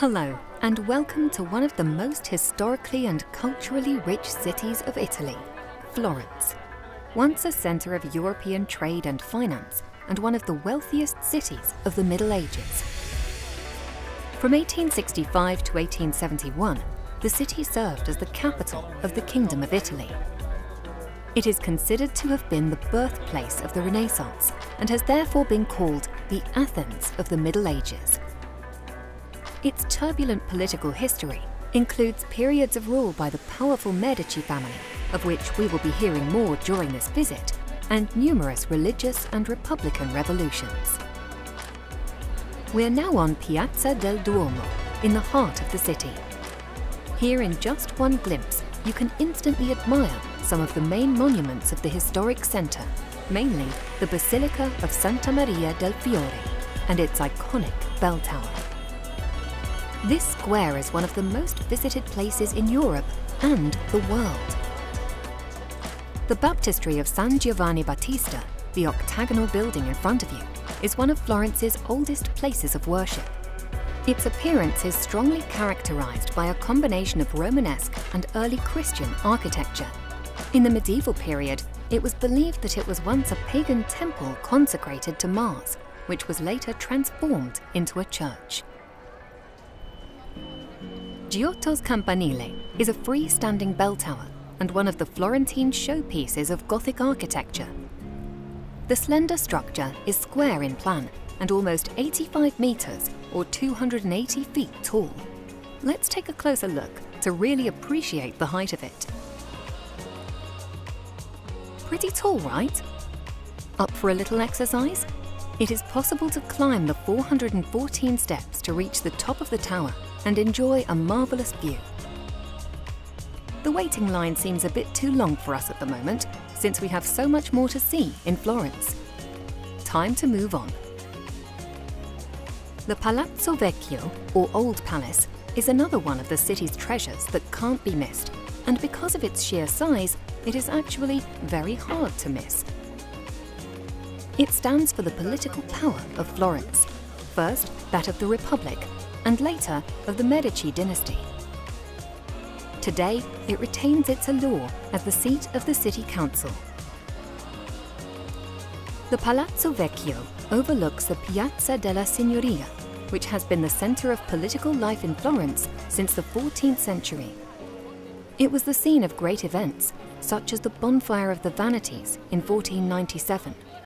Hello, and welcome to one of the most historically and culturally rich cities of Italy, Florence. Once a centre of European trade and finance, and one of the wealthiest cities of the Middle Ages. From 1865 to 1871, the city served as the capital of the Kingdom of Italy. It is considered to have been the birthplace of the Renaissance and has therefore been called the Athens of the Middle Ages. Its turbulent political history includes periods of rule by the powerful Medici family, of which we will be hearing more during this visit, and numerous religious and republican revolutions. We're now on Piazza del Duomo, in the heart of the city. Here in just one glimpse, you can instantly admire some of the main monuments of the historic centre, mainly the Basilica of Santa Maria del Fiore and its iconic bell tower. This square is one of the most visited places in Europe and the world. The baptistry of San Giovanni Battista, the octagonal building in front of you, is one of Florence's oldest places of worship. Its appearance is strongly characterized by a combination of Romanesque and early Christian architecture. In the medieval period, it was believed that it was once a pagan temple consecrated to Mars, which was later transformed into a church. Giotto's Campanile is a freestanding bell tower and one of the Florentine showpieces of Gothic architecture. The slender structure is square in plan and almost 85 metres or 280 feet tall. Let's take a closer look to really appreciate the height of it. Pretty tall, right? Up for a little exercise? It is possible to climb the 414 steps to reach the top of the tower and enjoy a marvellous view. The waiting line seems a bit too long for us at the moment, since we have so much more to see in Florence. Time to move on. The Palazzo Vecchio, or Old Palace, is another one of the city's treasures that can't be missed, and because of its sheer size, it is actually very hard to miss. It stands for the political power of Florence. First, that of the Republic, and later of the Medici dynasty. Today, it retains its allure as the seat of the city council. The Palazzo Vecchio overlooks the Piazza della Signoria, which has been the centre of political life in Florence since the 14th century. It was the scene of great events, such as the Bonfire of the Vanities in 1497